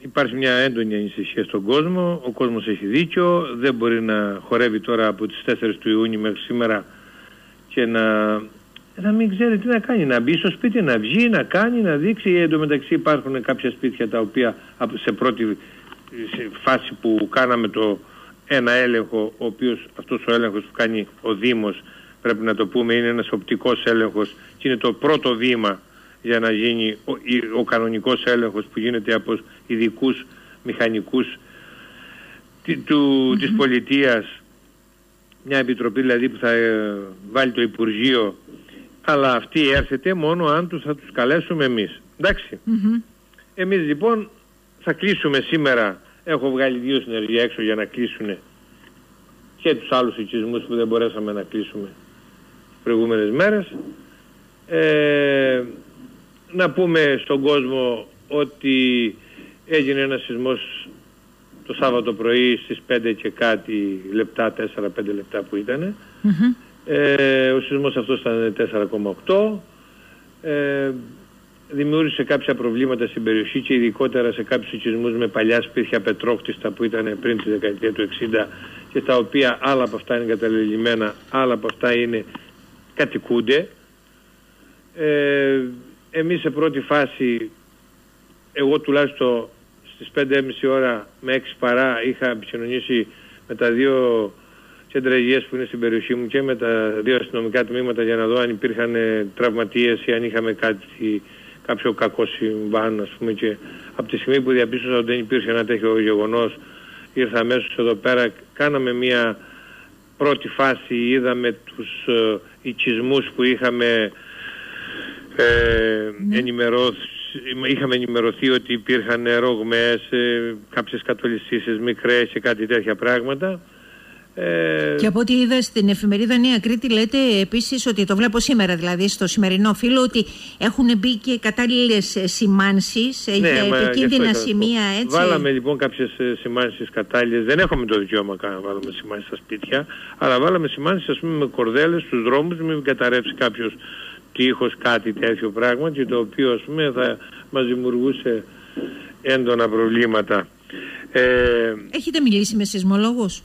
υπάρχει μια έντονη ανησυχία στον κόσμο, ο κόσμος έχει δίκιο, δεν μπορεί να χορεύει τώρα από τις 4 του Ιούνιου μέχρι σήμερα και να, να μην ξέρει τι να κάνει, να μπει στο σπίτι, να βγει, να κάνει, να δείξει. Εν τω μεταξύ υπάρχουν κάποια σπίτια τα οποία σε πρώτη φάση που κάναμε το ένα έλεγχο, ο οποίος αυτός ο έλεγχος που κάνει ο Δήμος, πρέπει να το πούμε, είναι ένας οπτικός έλεγχος και είναι το πρώτο βήμα για να γίνει ο, ο κανονικός έλεγχος που γίνεται από ειδικούς μηχανικούς του, της πολιτείας. Μια επιτροπή δηλαδή που θα ε, βάλει το Υπουργείο. Αλλά αυτή έρθετε μόνο αν τους θα τους καλέσουμε εμείς. Εντάξει. Εμείς λοιπόν θα κλείσουμε σήμερα. Έχω βγάλει δύο συνεργεία έξω για να κλείσουν και τους άλλους οικισμούς που δεν μπορέσαμε να κλείσουμε τις προηγούμενες μέρες. Ε, να πούμε στον κόσμο ότι έγινε ένας σεισμός το Σάββατο πρωί στις 5 και κάτι λεπτά, 4-5 λεπτά που ηταν ε, ο σεισμός αυτός ήταν 4,8. Ε, δημιούργησε κάποια προβλήματα στην περιοχή και ειδικότερα σε κάποιους οικισμούς με παλιά σπίτια πετρόχτιστα που ήταν πριν τη δεκαετία του 60 και τα οποία άλλα από αυτά είναι καταλελειμμένα, άλλα από αυτά είναι κατοικούνται. Ε, εμείς σε πρώτη φάση, εγώ τουλάχιστον στις 5.30 ώρα με 6 παρά είχα επικοινωνήσει με τα δύο κέντρα υγείας που είναι στην περιοχή μου και με τα δύο αστυνομικά τμήματα για να δω αν υπήρχαν ε, τραυματίες ή αν είχαμε κάτι, κάποιο κακό συμβάν ας πούμε και από τη στιγμή που διαπίστωσα ότι δεν υπήρχε ένα τέτοιο γεγονός ήρθα αμέσως εδώ πέρα, κάναμε μια πρώτη φάση, είδαμε τους ε, οικισμούς που είχαμε ε, ναι. είχαμε ενημερωθεί ότι υπήρχαν ρογμές, ε, κάποιες κατολιστήσεις μικρές και κάτι τέτοια πράγματα. Ε... Και από ό,τι είδα στην εφημερίδα Νέα Κρήτη λέτε επίσης ότι το βλέπω σήμερα δηλαδή στο σημερινό φύλλο ότι έχουν μπει και κατάλληλες σημάνσεις ναι, για επικίνδυνα σημεία έτσι; Βάλαμε λοιπόν κάποιες ε, σημάνσεις κατάλληλες, δεν έχουμε το δικαίωμα να βάλουμε σημάνσεις στα σπίτια αλλά βάλαμε σημάνσεις ας πούμε με κορδέλες στους δρόμους μην καταρρεύσει κάποιος τείχος κάτι τέτοιο πράγμα και το οποίο ας πούμε θα μας δημιουργούσε έντονα προβλήματα. Ε, Έχετε μιλήσει με σεισμολόγους;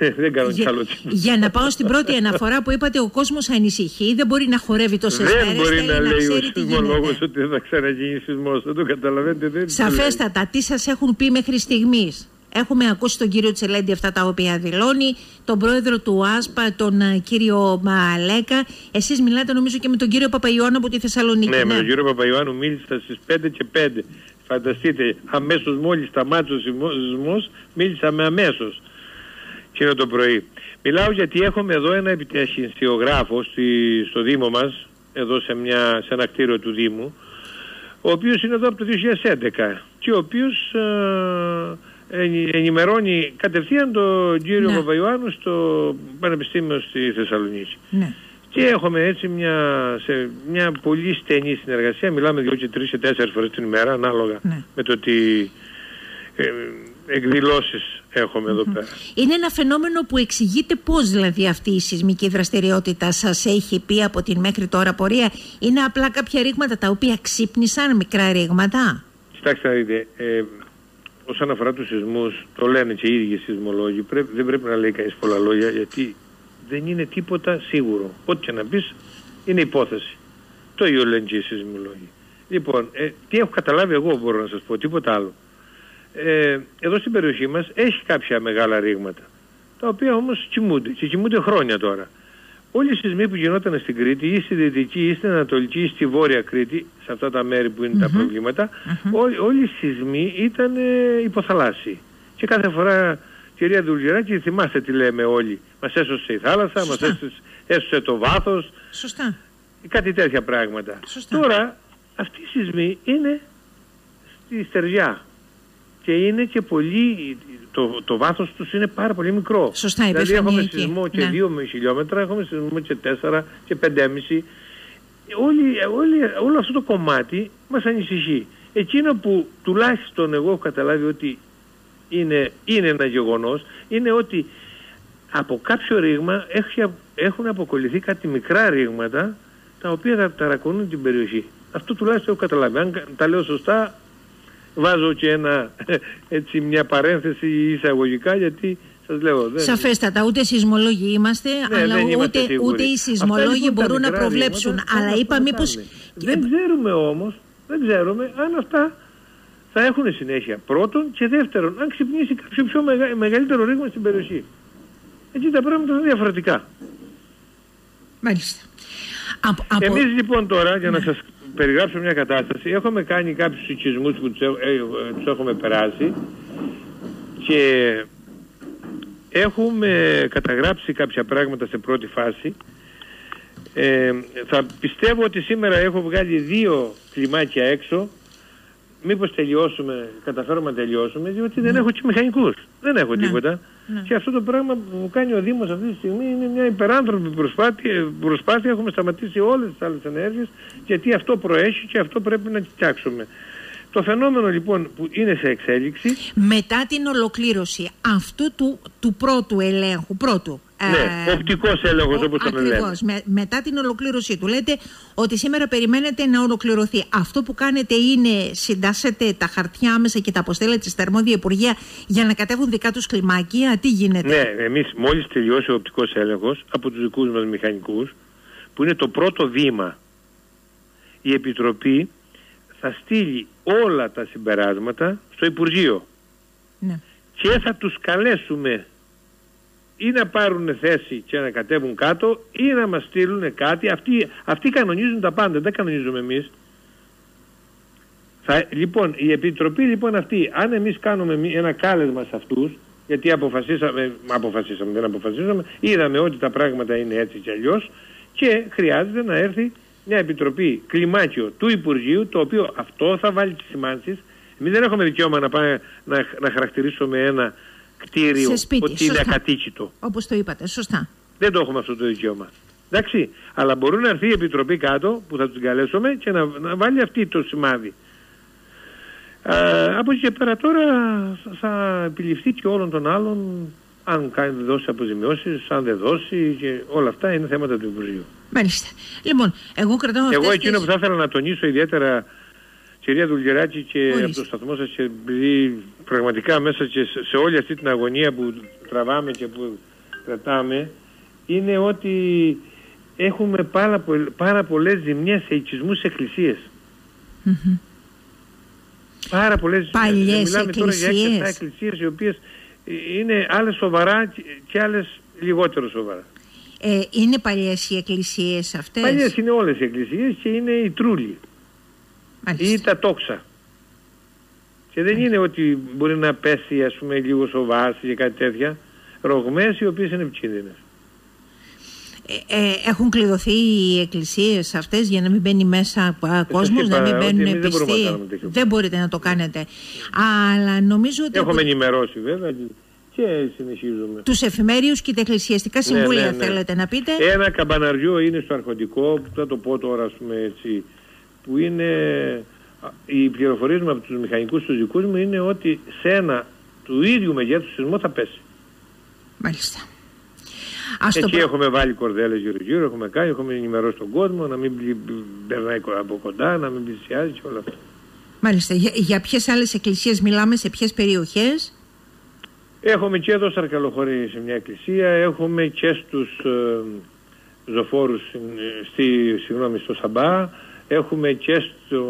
δεν κάνω για, καλό Για να πάω στην πρώτη αναφορά που είπατε ο κόσμος ανησυχεί, δεν μπορεί να χορεύει τόσες δεν μέρες. Δεν μπορεί να, λέει ο σεισμολόγος ότι δεν θα ξαναγίνει σεισμός, δεν το καταλαβαίνετε. Δεν Σαφέστατα, τι σας έχουν πει μέχρι στιγμής; Έχουμε ακούσει τον κύριο Τσελέντη αυτά τα οποία δηλώνει, τον πρόεδρο του ΑΣΠΑ, τον ε, κύριο Μαλέκα. Εσείς μιλάτε νομίζω και με τον κύριο Παπαϊωάννου από τη Θεσσαλονίκη. Ναι, ναι. με τον κύριο Παπαϊωάννου μίλησα στις 5 και 5. Φανταστείτε, αμέσως μόλις σταμάτησε ο σεισμός, μίλησα με αμέσως. Κύριε το πρωί. Μιλάω γιατί έχουμε εδώ ένα επιτεσχυνθιογράφο στο Δήμο μας, εδώ σε, μια, σε ένα κτίριο του Δήμου, ο οποίος είναι εδώ από το 2011 και ο οποίος ε, ενημερώνει κατευθείαν τον κύριο ναι. Παπαϊωάννου στο Πανεπιστήμιο στη Θεσσαλονίκη. Ναι. Και έχουμε έτσι μια, σε μια πολύ στενή συνεργασία. Μιλάμε δύο και τρεις και τέσσερις φορές την ημέρα, ανάλογα ναι. με το τι ε, εκδηλώσεις έχουμε εδώ πέρα. Είναι ένα φαινόμενο που εξηγείται πώς δηλαδή αυτή η σεισμική δραστηριότητα σας έχει πει από την μέχρι τώρα πορεία. Είναι απλά κάποια ρήγματα τα οποία ξύπνησαν, μικρά ρήγματα; Κοιτάξτε να δείτε, ε, όσον αφορά τους σεισμούς, το λένε και οι ίδιοι σεισμολόγοι, πρέπει, δεν πρέπει να λέει κανείς πολλά λόγια γιατί δεν είναι τίποτα σίγουρο. Ό,τι και να πεις είναι υπόθεση. Το ίδιο λένε και οι σεισμολόγοι. Λοιπόν, ε, τι έχω καταλάβει εγώ μπορώ να σας πω, τίποτα άλλο. Ε, εδώ στην περιοχή μας έχει κάποια μεγάλα ρήγματα, τα οποία όμως κοιμούνται και κοιμούνται χρόνια τώρα όλοι οι σεισμοί που γινόταν στην Κρήτη ή στη Δυτική ή στην Ανατολική ή στη Βόρεια Κρήτη, σε αυτά τα μέρη που είναι τα προβλήματα, όλοι οι σεισμοί ήταν ε, υποθαλάσσιοι. Και κάθε φορά, κυρία Δουλγεράκη, θυμάστε τι λέμε όλοι. Μας έσωσε η θάλασσα, μας έσωσε, έσωσε το βάθος. Σωστά. Κάτι τέτοια πράγματα. Σωστά. Τώρα, αυτοί οι σεισμοί είναι στη στεριά και είναι και πολύ, το, το βάθος τους είναι πάρα πολύ μικρό. Σωστά, δηλαδή έχουμε σεισμό και ναι. 2 χιλιόμετρα, έχουμε σεισμό και 4 και 5,5. Όλη, όλη, όλο αυτό το κομμάτι μας ανησυχεί. Εκείνο που τουλάχιστον εγώ έχω καταλάβει ότι είναι, είναι ένα γεγονός είναι ότι από κάποιο ρήγμα έχουν αποκολληθεί κάτι μικρά ρήγματα τα οποία θα ταρακονούν την περιοχή. Αυτό τουλάχιστον έχω καταλάβει. Αν τα λέω σωστά βάζω και ένα, έτσι, μια παρένθεση εισαγωγικά γιατί σας λέω, δεν... Σαφέστατα, ούτε σεισμολόγοι είμαστε, ναι, αλλά ούτε, ούτε οι σεισμολόγοι λοιπόν μπορούν να προβλέψουν. Αλλά είπα μήπως... Δεν ξέρουμε όμως, δεν ξέρουμε αν αυτά θα έχουν συνέχεια. Πρώτον και δεύτερον, αν ξυπνήσει κάποιο πιο μεγαλύτερο ρήγμα στην περιοχή. Έτσι τα πράγματα είναι διαφορετικά. Μάλιστα. Από, από... Εμείς λοιπόν τώρα, για να ναι. σας περιγράψω μια κατάσταση, έχουμε κάνει κάποιους οικισμούς που τους, ε, ε, τους έχουμε περάσει και έχουμε καταγράψει κάποια πράγματα σε πρώτη φάση. Ε, θα πιστεύω ότι σήμερα έχω βγάλει δύο κλιμάκια έξω μήπως τελειώσουμε, καταφέρουμε να τελειώσουμε, διότι δεν ναι. έχω και μηχανικούς. Δεν έχω ναι. τίποτα. Ναι. Και αυτό το πράγμα που μου κάνει ο Δήμος αυτή τη στιγμή είναι μια υπεράνθρωπη προσπάθεια. προσπάθεια. Έχουμε σταματήσει όλες τις άλλες ενέργειες γιατί αυτό προέχει και αυτό πρέπει να φτιάξουμε. Το φαινόμενο λοιπόν που είναι σε εξέλιξη... Μετά την ολοκλήρωση αυτού του, του πρώτου ελέγχου, πρώτου, ναι, ε, οπτικός έλεγχος όπως το λέμε. Με, μετά την ολοκλήρωσή του. Λέτε ότι σήμερα περιμένετε να ολοκληρωθεί. Αυτό που κάνετε είναι συντάσσετε τα χαρτιά μέσα και τα αποστέλλετε στη αρμόδια υπουργεία για να κατέβουν δικά τους κλιμάκια. Τι γίνεται; Ναι, εμείς μόλις τελειώσει ο οπτικός έλεγχος από τους δικούς μας μηχανικούς, που είναι το πρώτο βήμα, η Επιτροπή θα στείλει όλα τα συμπεράσματα στο Υπουργείο. Ναι. Και θα τους καλέσουμε ή να πάρουν θέση και να κατέβουν κάτω ή να μας στείλουν κάτι. Αυτοί, αυτοί κανονίζουν τα πάντα, δεν κανονίζουμε εμείς. Θα, λοιπόν, η Επιτροπή λοιπόν αυτή, αν εμείς κάνουμε ένα κάλεσμα σε αυτούς, γιατί αποφασίσαμε, αποφασίσαμε, δεν αποφασίσαμε, είδαμε ότι τα πράγματα είναι έτσι και αλλιώς και χρειάζεται να έρθει μια επιτροπή κλιμάκιο του Υπουργείου, το οποίο αυτό θα βάλει τις σημάνσεις. Εμείς δεν έχουμε δικαίωμα να, πάμε, να, να χαρακτηρίσουμε ένα κτίριο ότι είναι ακατοίκητο. Όπως το είπατε, σωστά. Δεν το έχουμε αυτό το δικαίωμα. Εντάξει, αλλά μπορεί να έρθει η Επιτροπή κάτω που θα τους καλέσουμε και να, να βάλει αυτή το σημάδι. από εκεί και πέρα τώρα θα επιληφθεί και όλων των άλλων αν κάνει δώσει αποζημιώσεις, αν δεν δώσει και όλα αυτά είναι θέματα του Υπουργείου. Μάλιστα. Λοιπόν, εγώ κρατάω Εγώ εκείνο που θα ήθελα να τονίσω ιδιαίτερα κυρία Δουλγεράκη και από το σταθμό σας επειδή πραγματικά μέσα και σε όλη αυτή την αγωνία που τραβάμε και που κρατάμε είναι ότι έχουμε πάρα, πολλές, πάρα πολλές ζημιές σε οικισμούς σε εκκλησίες. Mm-hmm. Πάρα πολλές Παλιές Μιλάμε τώρα για 6 εκκλησίες οι οποίες είναι άλλες σοβαρά και άλλες λιγότερο σοβαρά. Ε, είναι παλιές οι εκκλησίες αυτές; Παλιές είναι όλες οι εκκλησίες και είναι οι τρούλοι ή τα τόξα. Και δεν είναι ότι μπορεί να πέσει ας πούμε λίγο σοβάση ή κάτι τέτοια. Ρογμές οι οποίες είναι επικίνδυνες. Ε, ε, έχουν κλειδωθεί οι εκκλησίες αυτές για να μην μπαίνει μέσα κόσμος, να μην μπαίνουν πιστοί. Δεν, δεν μπορείτε να το κάνετε. Αλλά νομίζω ότι... Έχουμε ενημερώσει βέβαια και συνεχίζουμε. Τους εφημέριους και τα εκκλησιαστικά ναι, συμβούλια ναι, ναι, θέλετε να πείτε. Ένα καμπαναριό είναι στο αρχοντικό, που θα το πω τώρα ας πούμε έτσι που είναι οι πληροφορίες μου από τους μηχανικούς τους δικούς μου είναι ότι σε ένα του ίδιου μεγέθους σεισμό θα πέσει. Μάλιστα. Ας Εκεί το... έχουμε βάλει κορδέλες γύρω γύρω, έχουμε κάνει, έχουμε ενημερώσει τον κόσμο να μην περνάει από κοντά, να μην πλησιάζει και όλα αυτά. Μάλιστα. Για, για ποιες άλλες εκκλησίες μιλάμε, σε ποιες περιοχές; Έχουμε και εδώ Σαρκαλοχωρή σε μια εκκλησία, έχουμε και στους ε, ζωφόρους ε, στη, συγγνώμη, στο Σαμπά, έχουμε και στο,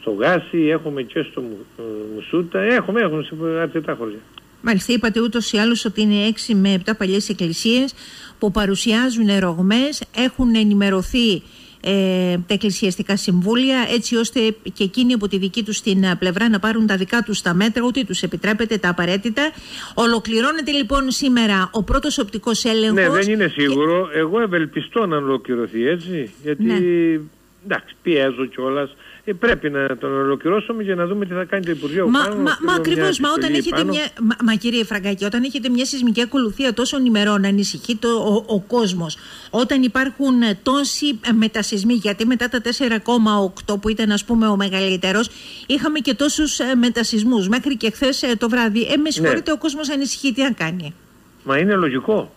στο Γάσι, έχουμε και στο ε, Μουσούτα, έχουμε, έχουμε σε αρκετά χωριά. Μάλιστα, είπατε ούτως ή άλλως ότι είναι 6 με 7 παλιές εκκλησίες που παρουσιάζουν ρογμές, έχουν ενημερωθεί ε, τα εκκλησιαστικά συμβούλια, έτσι ώστε και εκείνοι από τη δική τους την πλευρά να πάρουν τα δικά τους τα μέτρα, ότι τους επιτρέπεται τα απαραίτητα. Ολοκληρώνεται λοιπόν σήμερα ο πρώτος οπτικός έλεγχος. Ναι, δεν είναι σίγουρο. Εγώ ευελπιστώ να ολοκληρωθεί έτσι, γιατί. Ναι εντάξει, πιέζω κιόλας. Ε, πρέπει να τον ολοκληρώσουμε για να δούμε τι θα κάνει το Υπουργείο. Μα, πάνω, μα, μα ακριβώς, μα όταν έχετε μια. Μα, μα, κύριε Φραγκάκη, όταν έχετε μια σεισμική ακολουθία τόσων ημερών, ανησυχεί το, ο, ο κόσμος. Όταν υπάρχουν ε, τόσοι ε, μετασυσμοί, γιατί μετά τα 4,8 που ήταν, ας πούμε, ο μεγαλύτερος, είχαμε και τόσους μετασυσμού. Μέχρι και χθες το βράδυ. Ε, με συγχωρείτε, ναι. ο κόσμος ανησυχεί, τι να κάνει; Μα είναι λογικό.